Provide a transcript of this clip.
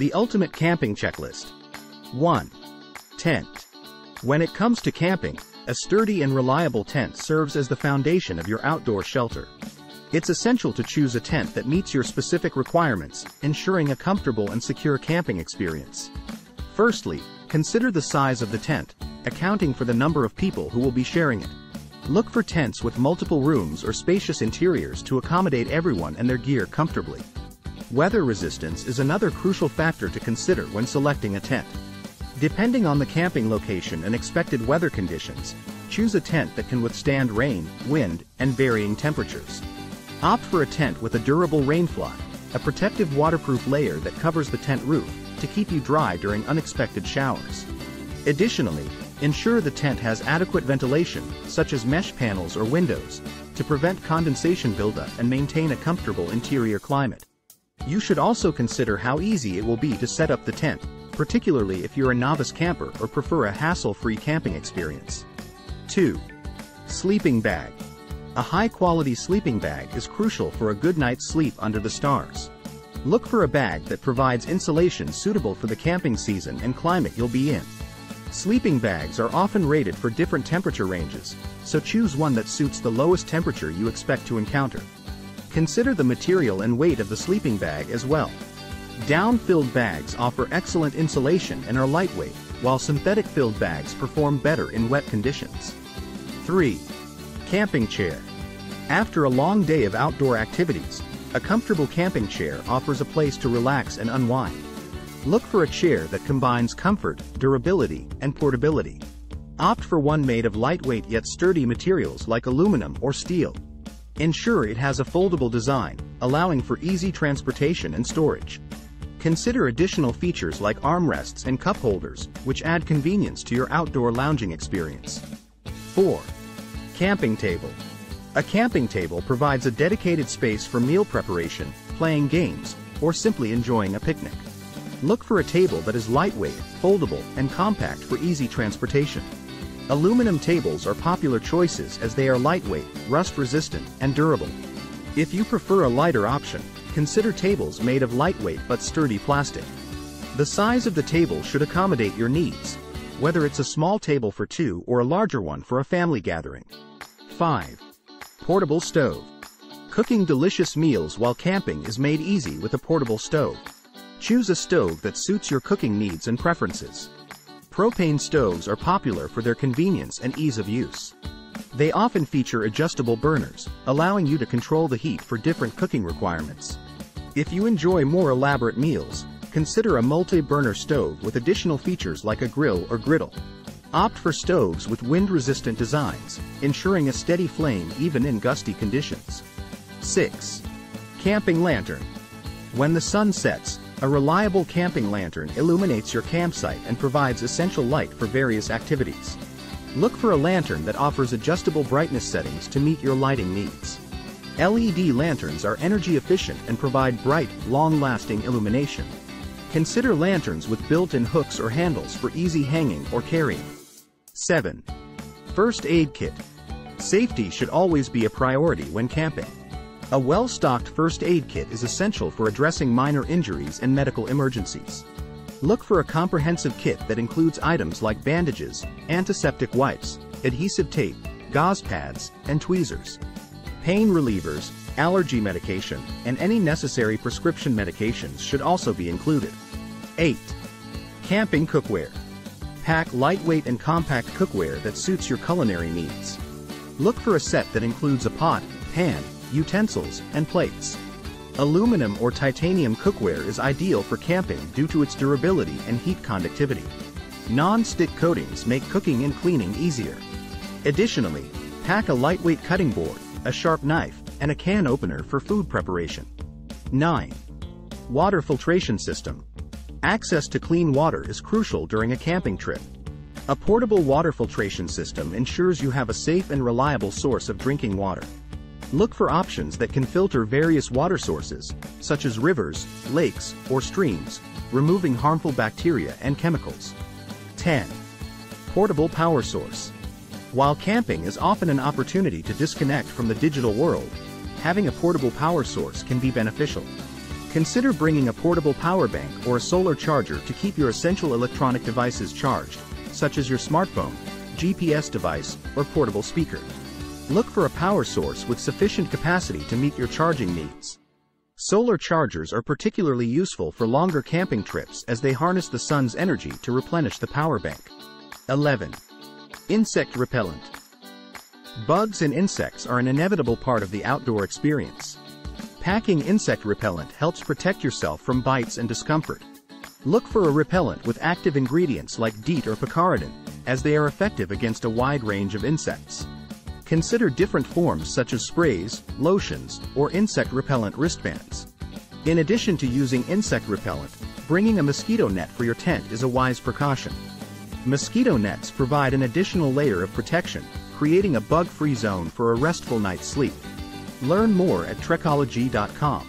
The ultimate camping checklist. 1. Tent. When it comes to camping, a sturdy and reliable tent serves as the foundation of your outdoor shelter. It's essential to choose a tent that meets your specific requirements, ensuring a comfortable and secure camping experience. Firstly, consider the size of the tent, accounting for the number of people who will be sharing it. Look for tents with multiple rooms or spacious interiors to accommodate everyone and their gear comfortably. Weather resistance is another crucial factor to consider when selecting a tent. Depending on the camping location and expected weather conditions, choose a tent that can withstand rain, wind, and varying temperatures. Opt for a tent with a durable rainfly, a protective waterproof layer that covers the tent roof to keep you dry during unexpected showers. Additionally, ensure the tent has adequate ventilation, such as mesh panels or windows, to prevent condensation buildup and maintain a comfortable interior climate. You should also consider how easy it will be to set up the tent, particularly if you're a novice camper or prefer a hassle-free camping experience. 2. Sleeping Bag a high-quality sleeping bag is crucial for a good night's sleep under the stars. Look for a bag that provides insulation suitable for the camping season and climate you'll be in. Sleeping bags are often rated for different temperature ranges, so choose one that suits the lowest temperature you expect to encounter. Consider the material and weight of the sleeping bag as well. Down-filled bags offer excellent insulation and are lightweight, while synthetic-filled bags perform better in wet conditions. 3. Camping Chair. After a long day of outdoor activities, a comfortable camping chair offers a place to relax and unwind. Look for a chair that combines comfort, durability, and portability. Opt for one made of lightweight yet sturdy materials like aluminum or steel. Ensure it has a foldable design, allowing for easy transportation and storage. Consider additional features like armrests and cup holders, which add convenience to your outdoor lounging experience. 4. Camping Table. A camping table provides a dedicated space for meal preparation, playing games, or simply enjoying a picnic. Look for a table that is lightweight, foldable, and compact for easy transportation. Aluminum tables are popular choices as they are lightweight, rust-resistant, and durable. If you prefer a lighter option, consider tables made of lightweight but sturdy plastic. The size of the table should accommodate your needs, whether it's a small table for two or a larger one for a family gathering. 5. Portable Stove. Cooking delicious meals while camping is made easy with a portable stove. Choose a stove that suits your cooking needs and preferences. Propane stoves are popular for their convenience and ease of use. They often feature adjustable burners, allowing you to control the heat for different cooking requirements. If you enjoy more elaborate meals, consider a multi-burner stove with additional features like a grill or griddle. Opt for stoves with wind-resistant designs, ensuring a steady flame even in gusty conditions. 6. Camping Lantern. When the sun sets, a reliable camping lantern illuminates your campsite and provides essential light for various activities. Look for a lantern that offers adjustable brightness settings to meet your lighting needs. LED lanterns are energy efficient and provide bright, long-lasting illumination. Consider lanterns with built-in hooks or handles for easy hanging or carrying. 7. First Aid Kit. Safety should always be a priority when camping. A well-stocked first aid kit is essential for addressing minor injuries and medical emergencies. Look for a comprehensive kit that includes items like bandages, antiseptic wipes, adhesive tape, gauze pads, and tweezers. Pain relievers, allergy medication, and any necessary prescription medications should also be included. 8. Camping Cookware. Pack lightweight and compact cookware that suits your culinary needs. Look for a set that includes a pot, pan, utensils, and plates. Aluminum or titanium cookware is ideal for camping due to its durability and heat conductivity. Non-stick coatings make cooking and cleaning easier. Additionally, pack a lightweight cutting board, a sharp knife, and a can opener for food preparation. 9. Water Filtration System Access to clean water is crucial during a camping trip. A portable water filtration system ensures you have a safe and reliable source of drinking water. Look for options that can filter various water sources, such as rivers, lakes, or streams, removing harmful bacteria and chemicals. 10. Portable Power Source While camping is often an opportunity to disconnect from the digital world, having a portable power source can be beneficial. Consider bringing a portable power bank or a solar charger to keep your essential electronic devices charged, such as your smartphone, GPS device, or portable speaker. Look for a power source with sufficient capacity to meet your charging needs. Solar chargers are particularly useful for longer camping trips as they harness the sun's energy to replenish the power bank. 11. Insect repellent. Bugs and insects are an inevitable part of the outdoor experience. Packing insect repellent helps protect yourself from bites and discomfort. Look for a repellent with active ingredients like DEET or picaridin, as they are effective against a wide range of insects. Consider different forms such as sprays, lotions, or insect repellent wristbands. In addition to using insect repellent, bringing a mosquito net for your tent is a wise precaution. Mosquito nets provide an additional layer of protection, creating a bug-free zone for a restful night's sleep. Learn more at trekology.com.